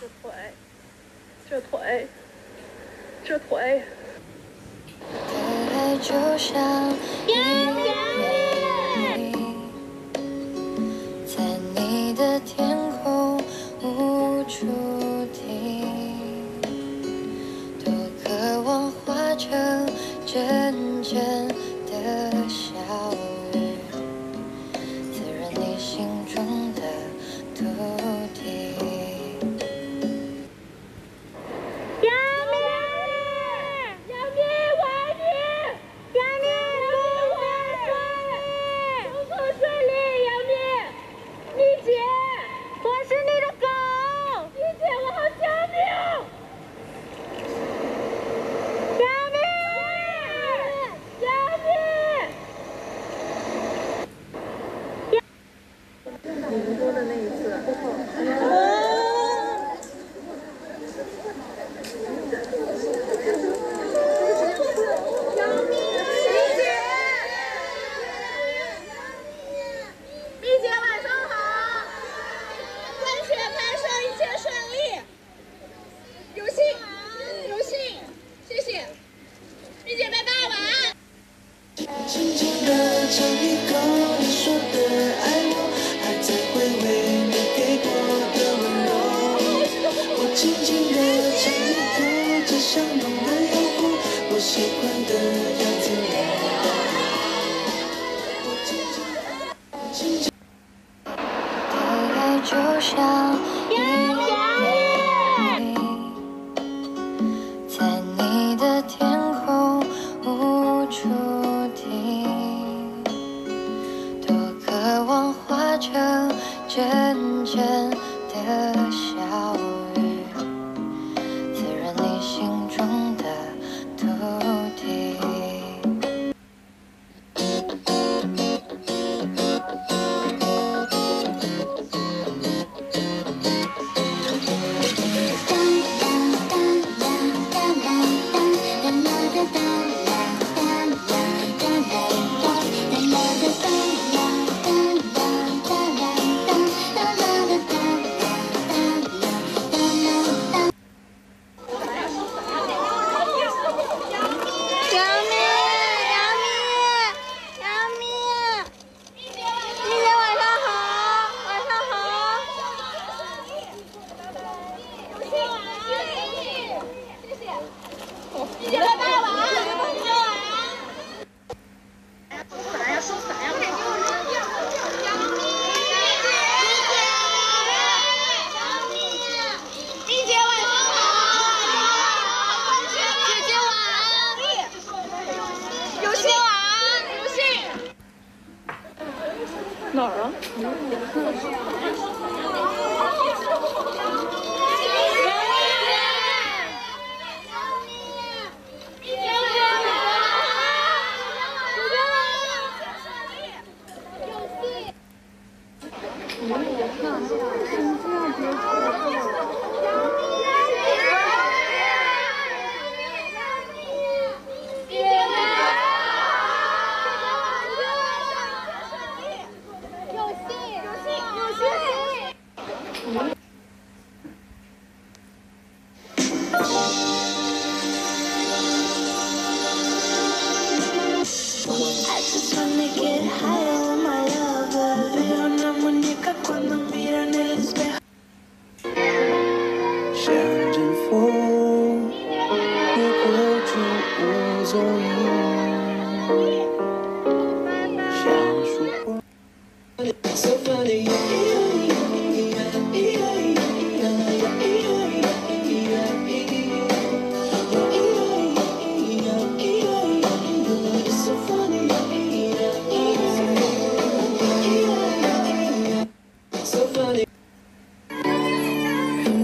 这腿，这腿，这腿。就像在你的天空无处停，多渴望化成阵阵。爱就像，在你的天空无处停。多渴望化成针尖。哪儿啊？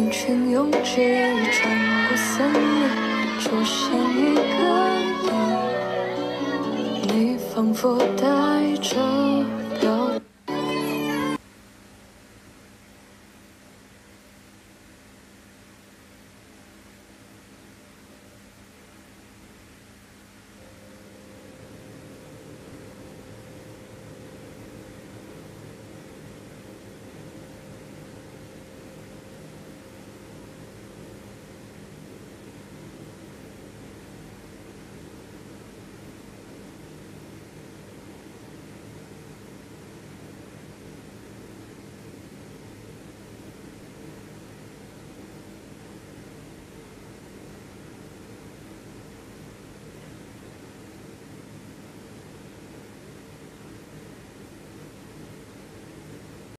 人群拥挤穿过森林出现一个你你仿佛带着